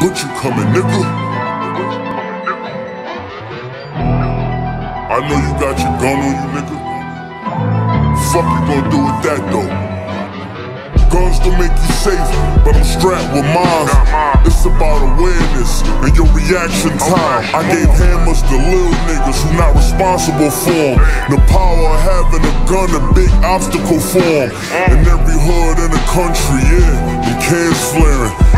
But you coming, nigga. I know you got your gun on you, nigga. Fuck you gonna do with that though? Guns don't make you safe, but I'm strapped with mine. It's about awareness and your reaction time. I gave hammers to little niggas who not responsible for them. The power of having a gun, a big obstacle for them. In every hood in the country, yeah, and cans flaring.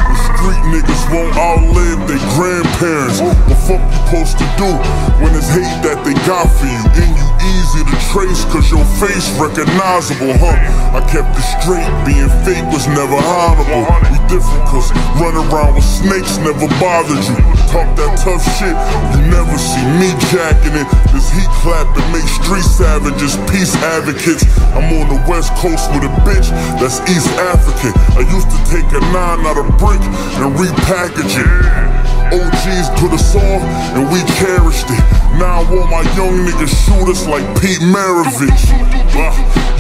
Street niggas won't outlive their grandparents. What the fuck you supposed to do when it's hate that they got for you? And you easy to trace cause your face recognizable, huh? I kept it straight, being fake was never honorable. We different cause running around with snakes never bothered you. Talk that tough shit, you never see me jacking it. This heat clapping make street savages peace advocates. I'm on the west coast with a bitch that's East African. I used to take a nine out of brick and repackage it. OGs put us on and we cherished it. Now want my young niggas shoot us like Pete Maravich.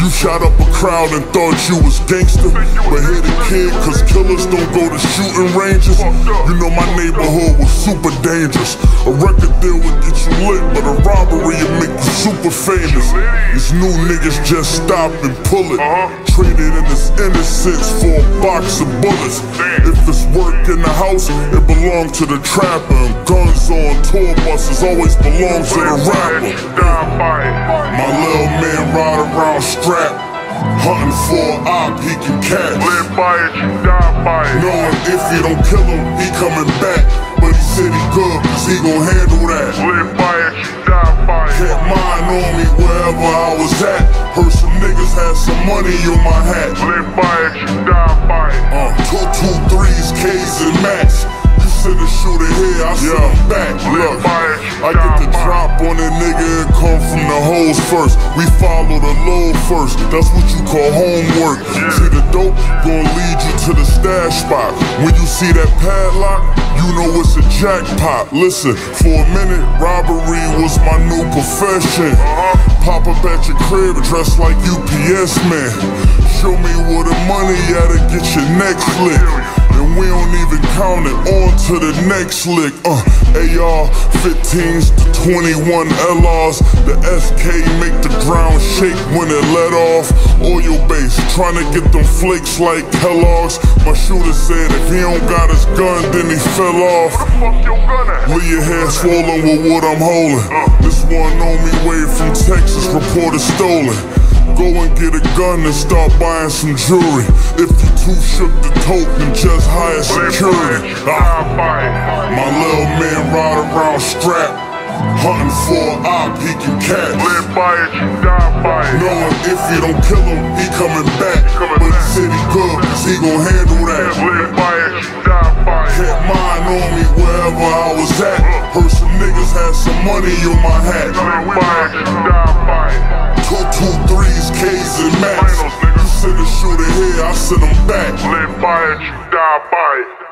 You shot up a crowd and thought you was gangster, but hit a kid cause killers don't go to shooting ranges. You know my neighborhood was super dangerous. A record deal would get lit, but a robbery would make you super famous. These new niggas just stop and pull it. Uh-huh. Traded in his innocence for a box of bullets. If it's work in the house, it belongs to the trapper. And guns on tour buses always belongs to the rapper. My little man ride around strapped, hunting for an op he can catch. Live by it, you die by it. Knowing if he don't kill him, he coming back. Was at. Heard some niggas had some money on my hat. Live by it, you die by it. Uh, two, two, threes, K's and MACs. You send a shooter here, I send him back. Look, I get the drop on a nigga and come from the hoes first. We follow the low first, that's what you call homework. See the dope gon' lead you to the stash spot. When you see that padlock, you know it's a jackpot. Listen, for a minute, robbery was my new profession. Pop up at your crib dressed like UPS man. Show me where the money at to get your neck slit. And we don't even count it on to the next lick. Uh, AR 15s to 21 LRs. The SK make the ground shake when it let off. Oil base, trying to get them flakes like Kellogg's. My shooter said if he don't got his gun, then he fell off. Fuck your gun at? Leave your head swollen with what I'm holding. This one on me way from Texas, reported stolen. Go and get a gun and start buying some jewelry. If you too shook to tote, then just hire Live by it, security. you Ah, my little man ride around strapped, hunting for an he can catch. Live by it, you die by it. Knowing if he don't kill him, he coming back. coming But he said he good, cause he gon' handle that. Live by it, you die by it. Kept mine on me wherever I was at. Heard some niggas had some money on my hat. Live by it, you die by it. Two, two, threes, K's and MACs. Finals, nigga. You send a shooter here, I send him back. Live by it, you die by it.